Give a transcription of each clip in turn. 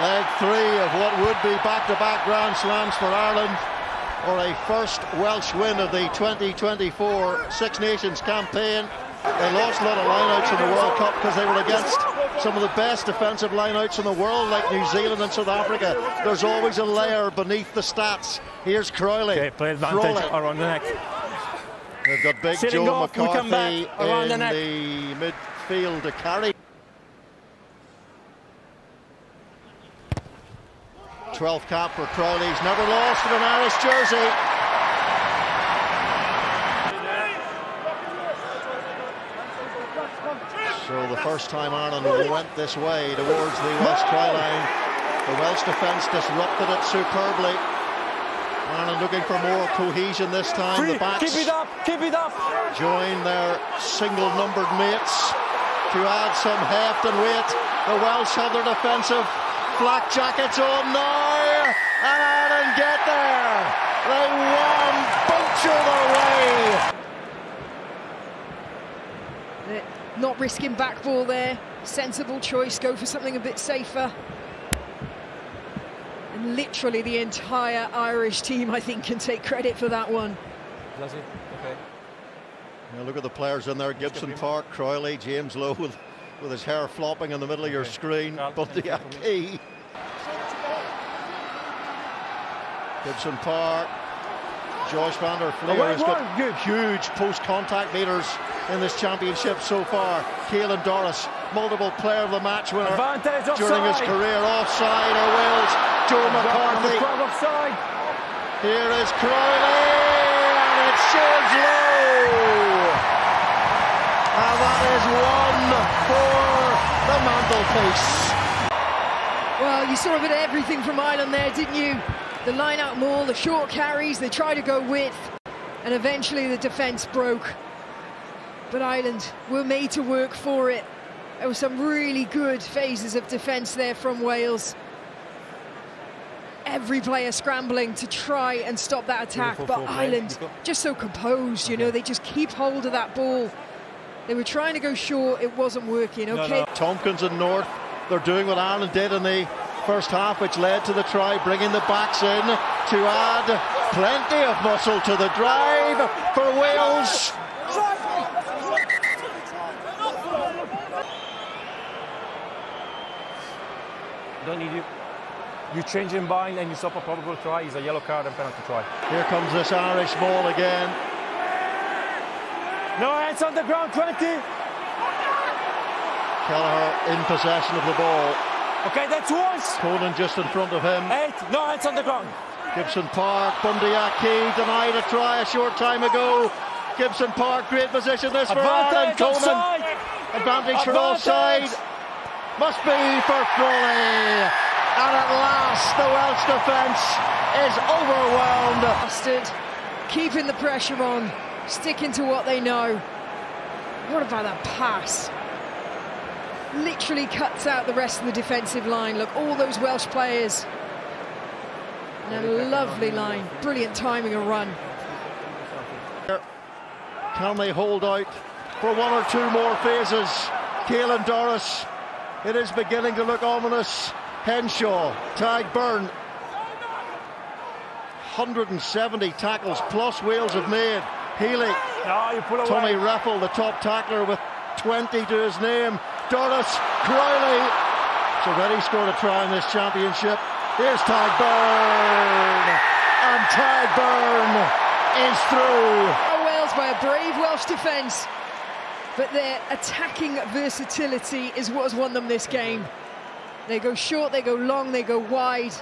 Leg three of what would be back-to-back Grand Slams for Ireland or a first Welsh win of the 2024 Six Nations campaign. They lost a lot of lineouts in the World Cup because they were against some of the best defensive lineouts in the world, like New Zealand and South Africa. There's always a layer beneath the stats. Here's Crowley. Okay, play advantage around the neck. They've got big Sitting Joe off, McCarthy in the the midfield to carry. 12th cap for Crowley. He's never lost in an Irish jersey. So the first time Ireland went this way towards the Welsh try line, the Welsh defence disrupted it superbly. Ireland looking for more cohesion this time. Free, the backs keep it up, keep it up. join their single numbered mates to add some heft and weight. The Welsh have their defensive flak jackets on now, and Ireland get there. They won, puncture their way. They're Not risking back ball there. Sensible choice, go for something a bit safer. And literally the entire Irish team, I think, can take credit for that one. Does it? Okay. Now look at the players in there: Gibson Park, Crowley, James Lowe with, with his hair flopping in the middle of your screen. But the thank you for Aki. Gibson Park. Josh van der Flier has got huge post-contact meters in this championship so far. Caelan Doris, multiple player of the match winner during his career. Offside or Wales. Joe McCarthy. Offside. Here is Crowley, and it's James Lowe. And that is one Well, you saw a bit of everything from Ireland there, didn't you? The line out more, the short carries, they try to go width, and eventually the defence broke. But Ireland were made to work for it. There were some really good phases of defence there from Wales. Every player scrambling to try and stop that attack, Beautiful but Ireland just so composed, you know, they just keep hold of that ball. They were trying to go short, it wasn't working. Okay, no. Tompkins and North, they're doing what Ireland did in the first half, which led to the try, bringing the backs in to add plenty of muscle to the drive for Wales. Don't need you. You change in bind and you stop a probable try. He's a yellow card and penalty try. Here comes this Irish ball again. No hands on the ground, 20. Kelleher in possession of the ball. Okay, that's once. Conan just in front of him. Eight. No hands on the ground. Gibson Park, Bundee Aki denied a try a short time ago. Gibson Park, great position this for Ireland. Advantage Conan, offside. advantage from Advantage. offside. Must be for Crowley. And at last, the Welsh defence is overwhelmed. bastard, keeping the pressure on, sticking to what they know. What about that pass? Literally cuts out the rest of the defensive line. Look, all those Welsh players. And a lovely line, brilliant timing and run. Can they hold out for one or two more phases? Caelan Doris, it is beginning to look ominous. Henshaw, Tadhg Beirne. 170 tackles plus Wales have made. Healy, No, you pull away. Tommy Reffell, the top tackler with 20 to his name. Doris, Crowley. He's already scored a try in this championship. Here's Tadhg Beirne. And Tadhg Beirne is through. Oh, Wales by a brave Welsh defence. But their attacking versatility is what has won them this game. They go short, they go long, they go wide.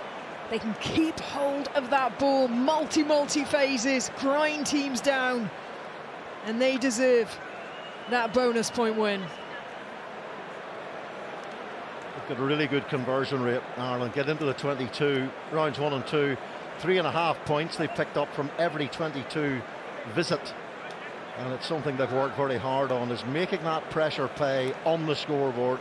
They can keep hold of that ball, multi, multi phases, grind teams down. And they deserve that bonus point win. They've got a really good conversion rate, Ireland. Get into the 22, rounds one and two. Three and a half points they've picked up from every 22 visit. And it's something they've worked very hard on, is making that pressure pay on the scoreboard.